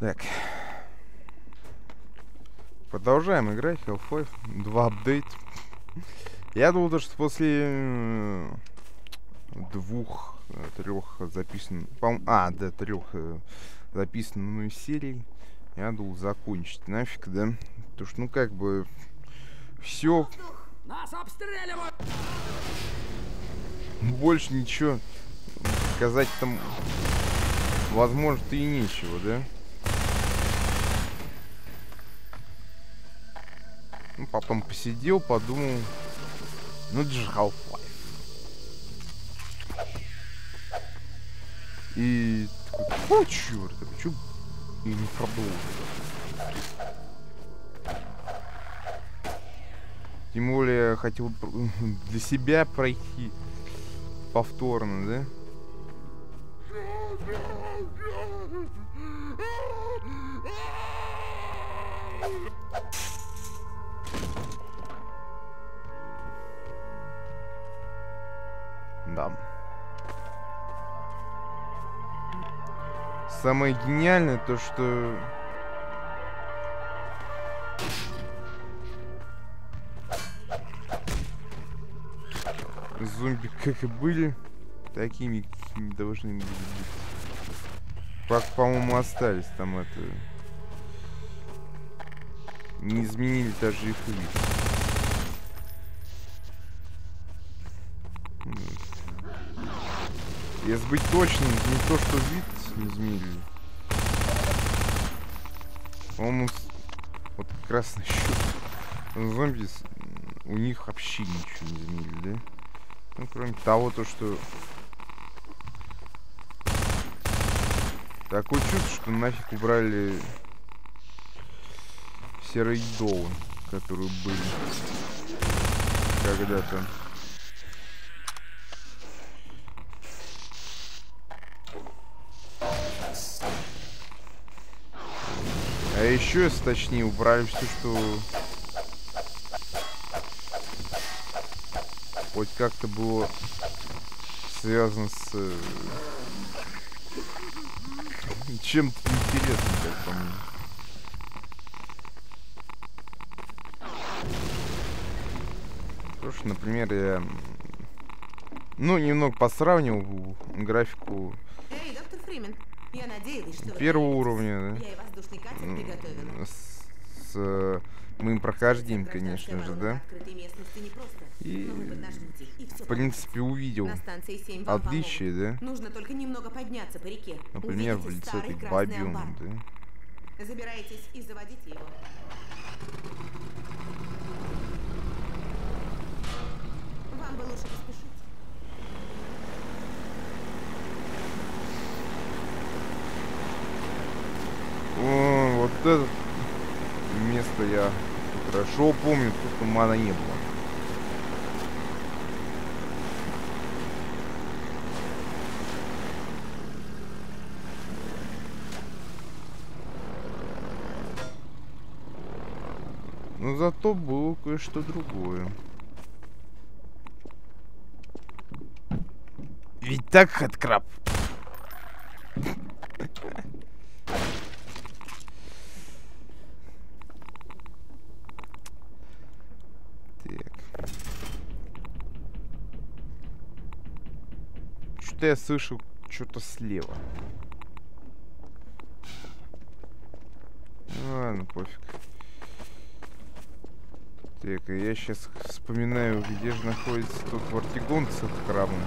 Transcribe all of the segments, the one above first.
Так. Продолжаем играть Half-Life 2 апдейт. Я думал, то, что после двух, э, трех записан... по- А, да, трех э, записанных серий я думал закончить. Нафиг, да? Потому что, ну, как бы... Все, Нас обстреливают! больше ничего сказать там, возможно, и нечего, да? Ну, потом посидел, подумал, ну, это же Half-Life. И такой, о, черт, а почему и не продолжил? Тем более, хотел для себя пройти повторно? Да. Самое гениальное то, что... Зомби как и были, такими какими должны быть. Как, по-моему, остались там это... Не изменили даже их вид. Если быть точным, не то, что вид не изменили. По-моему, вот раз насчет зомби у них вообще ничего не изменили, да? Ну, кроме того, то, что... Такое чувство, что нафиг убрали все рейдовы, которые были когда-то. А еще, если точнее, убрали все, что хоть как-то было связано с э, чем-то интересным, как по мне. Потому например, я ну, немного посравнивал графику Эй, доктор Фримен, я надеялась, что первого уровня, да? Я и воздушный катер приготовила. с, с, моим прохождением, конечно же, да? И, В принципе, увидел На станции 7 вам отличие, да? Нужно только немного подняться по реке. Например, в старый этой амбар. да? Забирайтесь и заводите его. Вам бы лучше поспешить. О, вот это место я хорошо помню, тут тумана не было. Но зато было кое-что другое. Ведь так, Хэдкраб? Так. Что-то я слышу что-то слева. Ну Ладно, пофиг. Так, я сейчас вспоминаю, где же находится тот вартигон с храмом.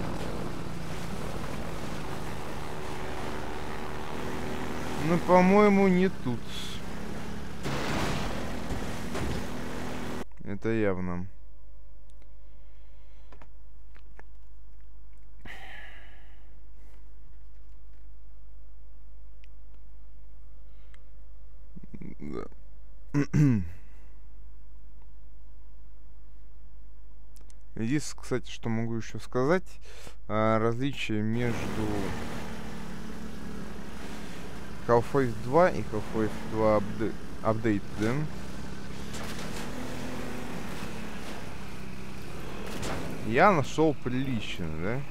Ну, по-моему, не тут. Это явно. Здесь, кстати, что могу еще сказать, а, различие между Half-Life 2 и Half-Life 2 апде- Update, да? Я нашел прилично, да?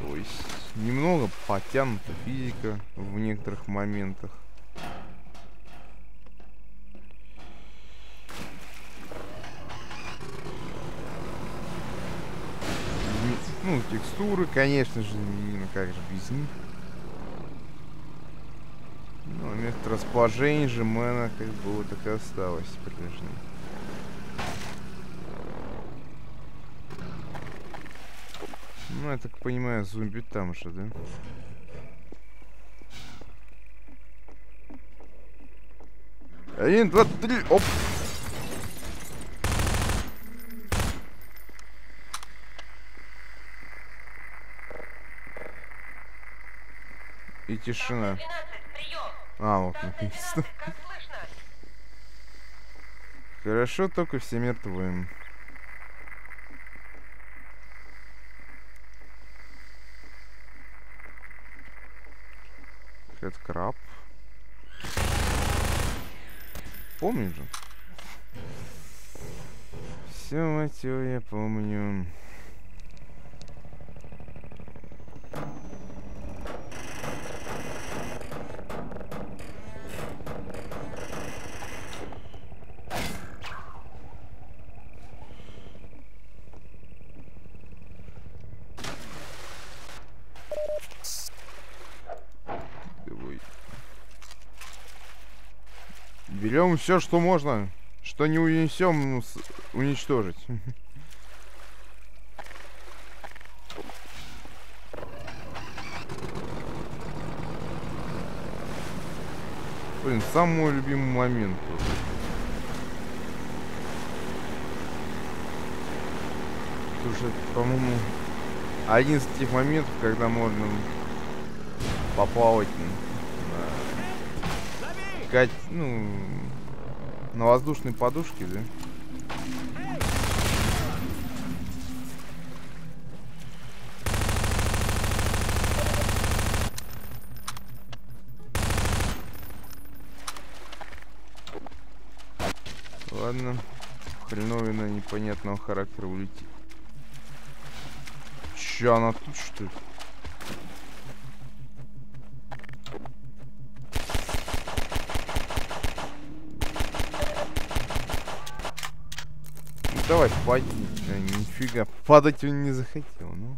То есть... немного потянута физика в некоторых моментах. Текстуры, конечно же, ну как же без них. Ну, место расположения же мэна как бы вот так и осталось прежним. Ну, я так понимаю, зомби там же, да? Один, два, три, оп! И тишина. А, вот, наконец-то. Хорошо, только все мертвым. Хэдкраб. Помню же. Все, его, я помню. Давай. Берем все, что можно. Что не унесем, ну, уничтожить. Блин, самый мой любимый момент. тут. Слушай, по-моему, один из тех моментов, когда можно поплавать кать, ну, на воздушной подушке, да? Ладно, хреновина непонятного характера улетит. Че, она тут что ли? Давай, пади. Нифига, падать он не захотел, ну.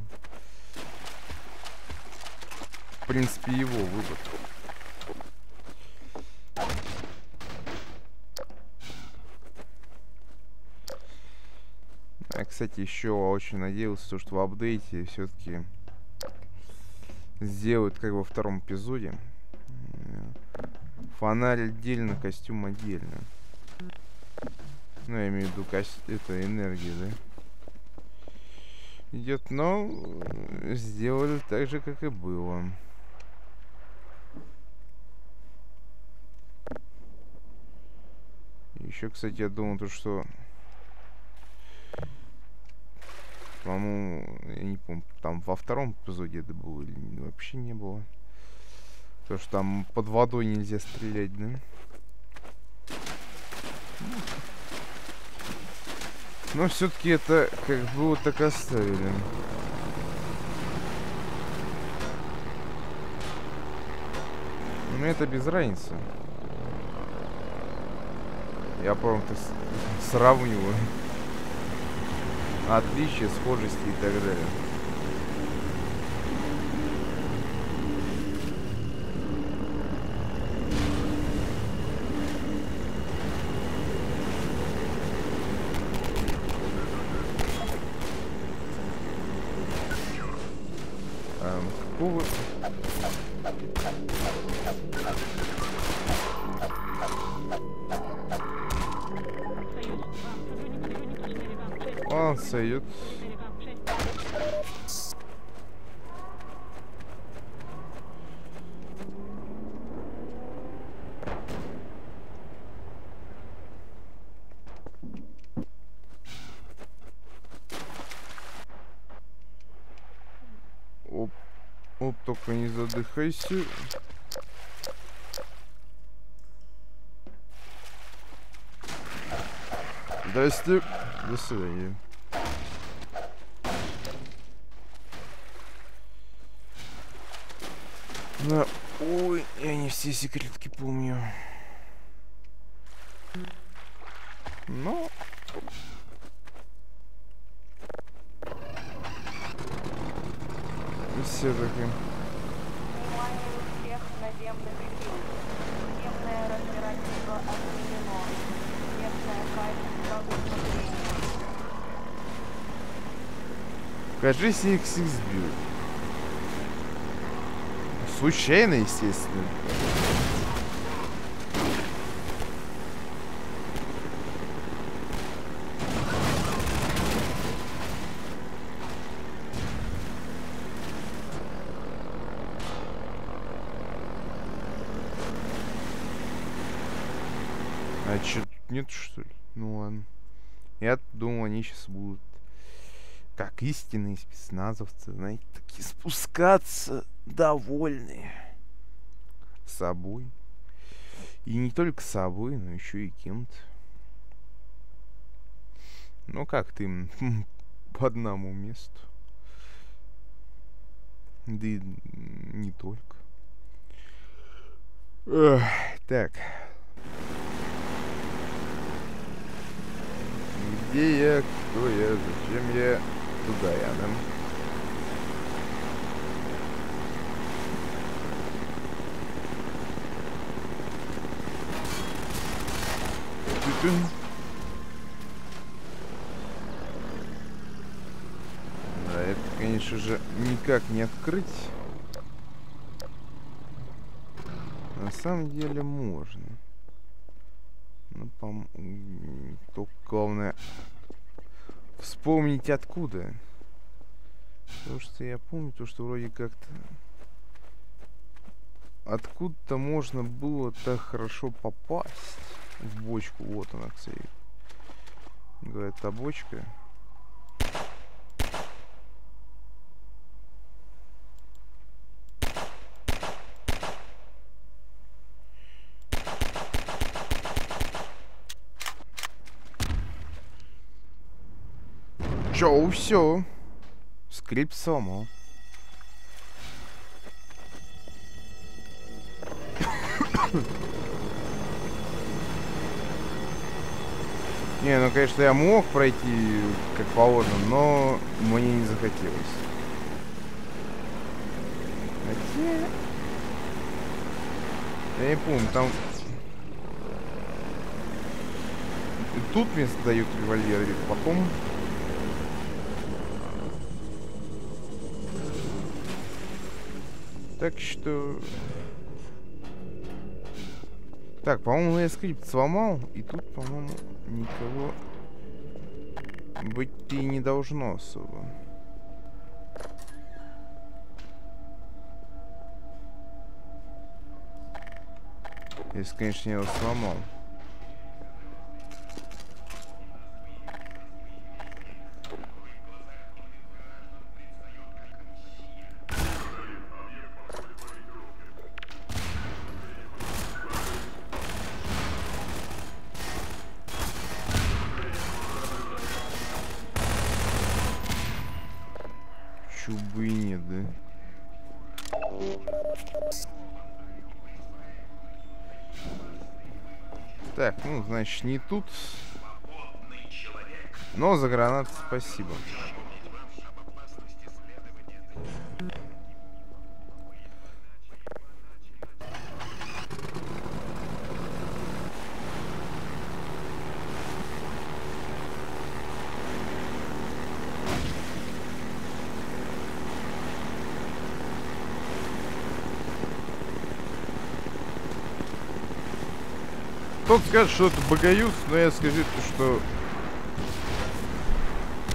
В принципе, его выбор. Я, кстати, еще очень надеялся, то, что в апдейте все-таки сделают, как во втором эпизоде. Фонарь отдельно, костюм отдельно. Ну, я имею в виду это энергия, да? Идет, но сделали так же, как и было. Еще, кстати, я думал, то, что по-моему, я не помню, там во втором эпизоде это было или вообще не было. То, что там под водой нельзя стрелять, да? Но все-таки это как бы вот так оставили. Но это без разницы. Я с- сравниваю отличия, схожести и так далее. Оп, только не задыхайся. Здрасте. До свидания. Да, ой, я не все секретки помню. Казнь по усмотрению. Кажись, их всех сбил. Случайно, естественно. А чё, нет что ли? Ну ладно. Я думал, они сейчас будут как истинные спецназовцы, знаете, такие спускаться довольные собой. И не только собой, но еще и кем-то. Ну как-то им по одному месту. Да и не только. Эх, так. Я, зачем я, туда я, да? Тю-тюн. Да, это, конечно же, никак не открыть. На самом деле можно. Пом... Только главное вспомнить откуда. Потому что я помню то, что вроде как-то откуда-то можно было так хорошо попасть в бочку. Вот она, кстати. Говорят, та бочка. Чё, все. Скрипт сломал. Не, ну конечно я мог пройти как положено, но мне не захотелось. Хотя... Я не помню, там... И тут мне дают револьвер, и потом... Так что... Так, по-моему, я скрипт сломал, и тут, по-моему, никого быть и не должно особо. Если, конечно, я его сломал. Значит, не тут. Но за гранат спасибо. Кто-то скажет, что это богоюз, но я скажу, то, что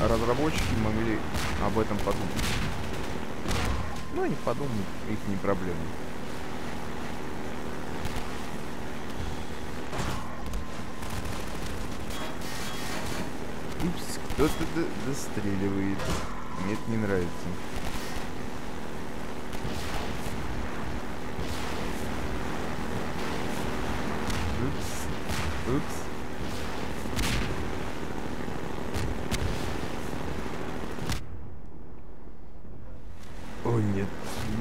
разработчики могли об этом подумать. Ну, они подумают, их не проблема. Упс, кто-то до- достреливает. Мне это не нравится. Упс. Упс. О, нет.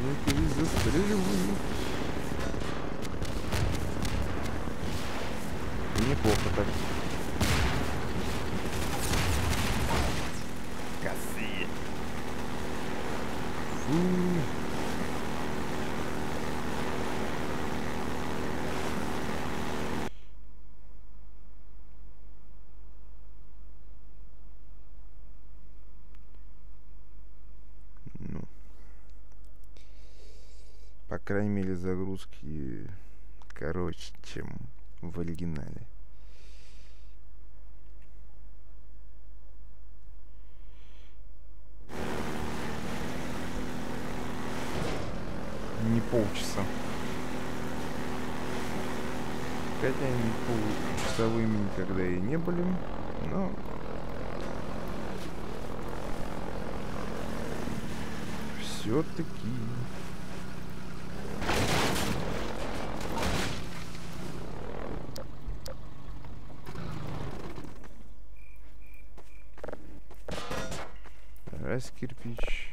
Некий застреливаю. Неплохо так. Косые. Фу. Ну. По крайней мере, загрузки короче, чем в оригинале. Не полчаса. Хотя они полчасовыми никогда и не были, но... Все-таки... Раз кирпич.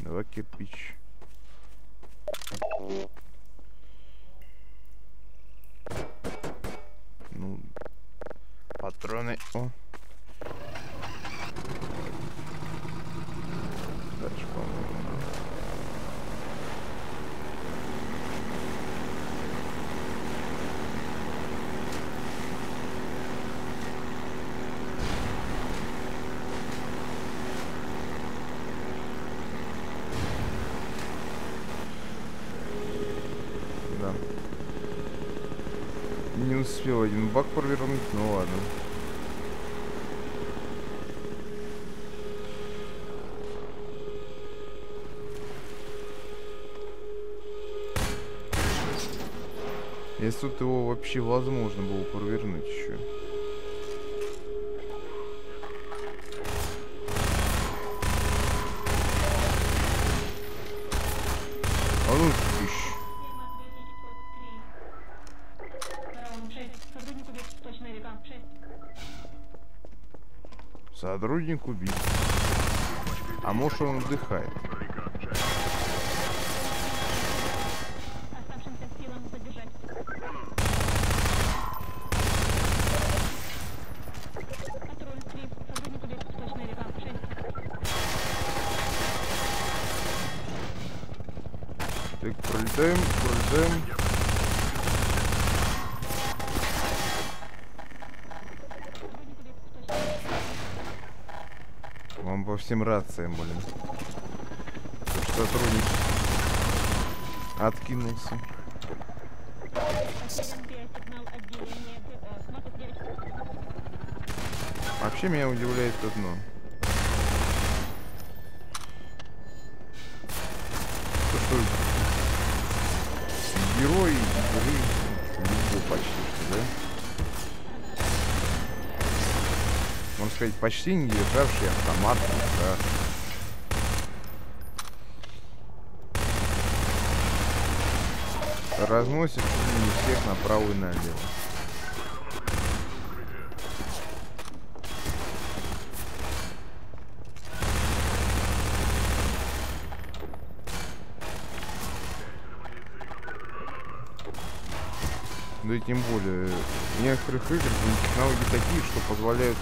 Два кирпич. Успел один бак провернуть, ну ладно. Если тут его вообще возможно было провернуть еще. Сотрудник убит. А может он отдыхает? Вам по всем рациям, блин. Сотрудник откинулся. Потерян сигнал отделения ГО. 29. Вообще меня удивляет одно. То, что герой игры почти что, да? Можно сказать, почти не державший автомат руках. Разносит не всех направо и налево. Да и тем более, в некоторых играх блин, технологии такие, что позволяют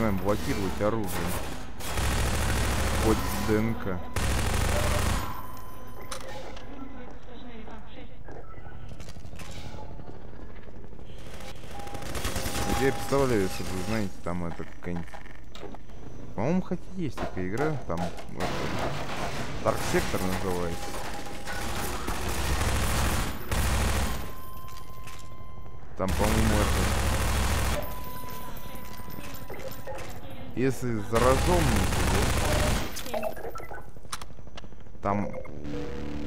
знаю, блокировать оружие под ДНК. Точная река. 6. Вот я представляю, если вы знаете, там это какая-нибудь... По-моему, хоть есть такая игра, там... это, Dark Sector называется. Там, по-моему, это... Если заразомный, там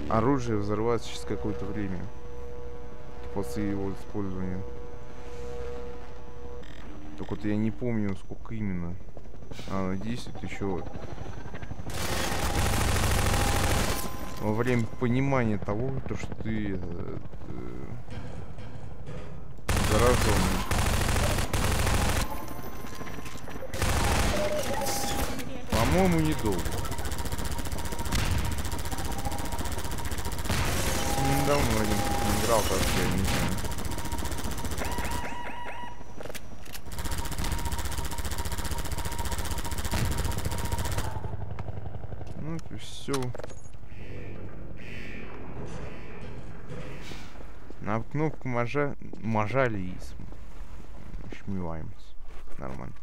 оружие взрывается через какое-то время. После его использования. Только вот я не помню, сколько именно. А, на 10 еще. Во время понимания того, то, что ты э, э, зараженный. По-моему, недолго. Недавно один тут не играл, так что я не знаю. Ну, это все. На кнопку мажа... мажали и шмеваемся. Нормально.